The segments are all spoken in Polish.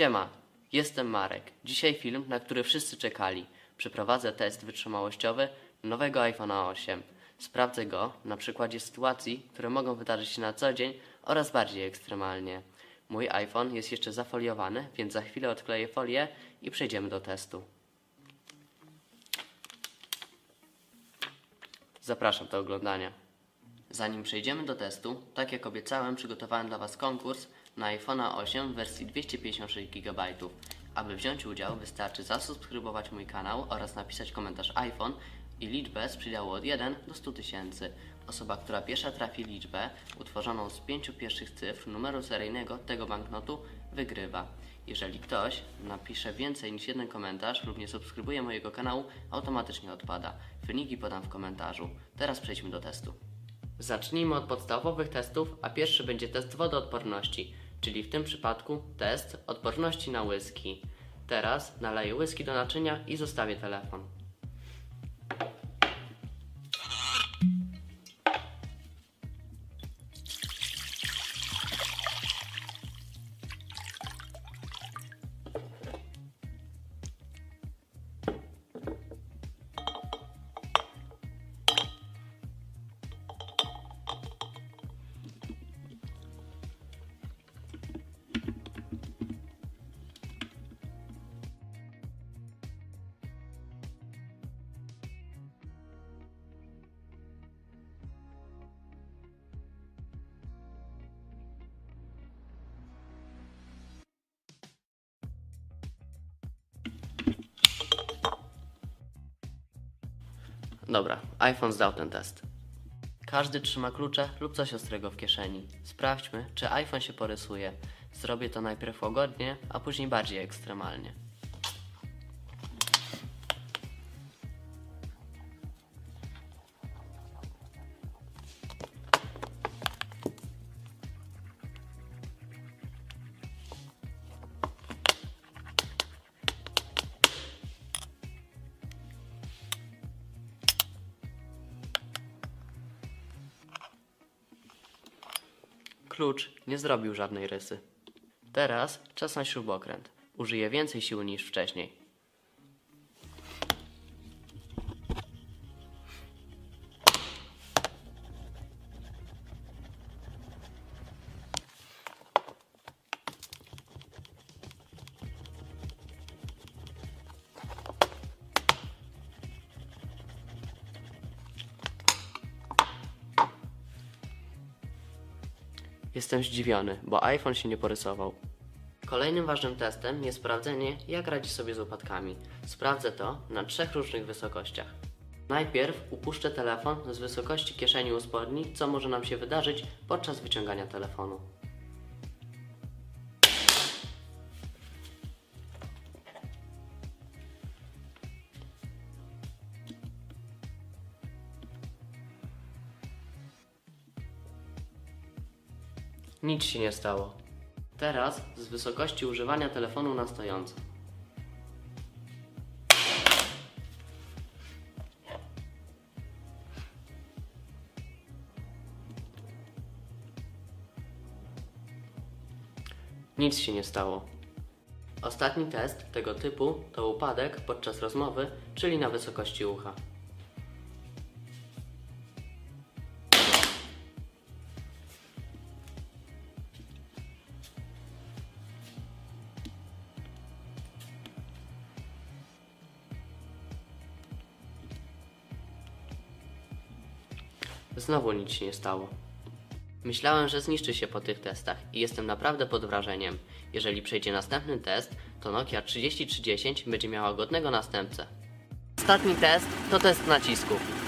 Siema, jestem Marek. Dzisiaj film, na który wszyscy czekali. Przeprowadzę test wytrzymałościowy nowego iPhone'a 8. Sprawdzę go na przykładzie sytuacji, które mogą wydarzyć się na co dzień oraz bardziej ekstremalnie. Mój iPhone jest jeszcze zafoliowany, więc za chwilę odkleję folię i przejdziemy do testu. Zapraszam do oglądania. Zanim przejdziemy do testu, tak jak obiecałem, przygotowałem dla Was konkurs na iPhone'a 8 w wersji 256 GB. Aby wziąć udział, wystarczy zasubskrybować mój kanał oraz napisać komentarz iPhone i liczbę z przedziału od 1 do 100 tysięcy. Osoba, która pierwsza trafi liczbę utworzoną z pięciu pierwszych cyfr numeru seryjnego tego banknotu, wygrywa. Jeżeli ktoś napisze więcej niż jeden komentarz lub nie subskrybuje mojego kanału, automatycznie odpada. Wyniki podam w komentarzu. Teraz przejdźmy do testu. Zacznijmy od podstawowych testów, a pierwszy będzie test wodoodporności, czyli w tym przypadku test odporności na łyski. Teraz naleję łyski do naczynia i zostawię telefon. Dobra, iPhone zdał ten test. Każdy trzyma klucze lub coś ostrego w kieszeni. Sprawdźmy, czy iPhone się porysuje. Zrobię to najpierw łagodnie, a później bardziej ekstremalnie. Klucz nie zrobił żadnej rysy. Teraz czas na śrubokręt. Użyję więcej siły niż wcześniej. Jestem zdziwiony, bo iPhone się nie porysował. Kolejnym ważnym testem jest sprawdzenie, jak radzi sobie z upadkami. Sprawdzę to na trzech różnych wysokościach. Najpierw upuszczę telefon z wysokości kieszeni u spodni, co może nam się wydarzyć podczas wyciągania telefonu. Nic się nie stało. Teraz z wysokości używania telefonu na stojąco. Nic się nie stało. Ostatni test tego typu to upadek podczas rozmowy, czyli na wysokości ucha. Znowu nic się nie stało. Myślałem, że zniszczy się po tych testach i jestem naprawdę pod wrażeniem. Jeżeli przejdzie następny test, to Nokia 3310 będzie miała godnego następcę. Ostatni test to test nacisków.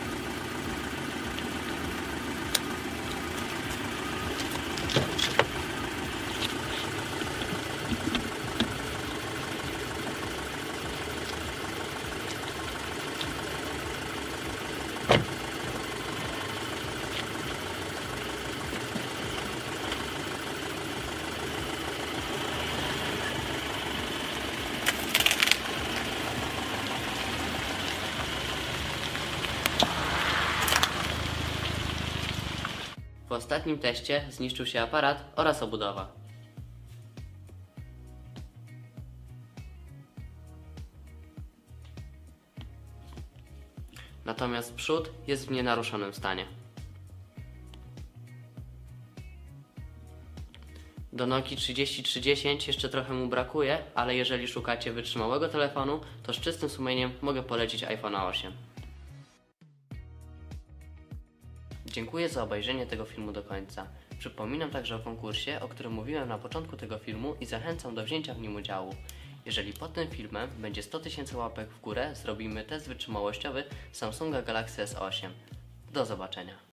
W ostatnim teście zniszczył się aparat oraz obudowa. Natomiast przód jest w nienaruszonym stanie. Do Noki 3030 jeszcze trochę mu brakuje, ale jeżeli szukacie wytrzymałego telefonu, to z czystym sumieniem mogę polecić iPhone 8. Dziękuję za obejrzenie tego filmu do końca. Przypominam także o konkursie, o którym mówiłem na początku tego filmu i zachęcam do wzięcia w nim udziału. Jeżeli pod tym filmem będzie 100 tysięcy łapek w górę, zrobimy test wytrzymałościowy Samsunga Galaxy S8. Do zobaczenia.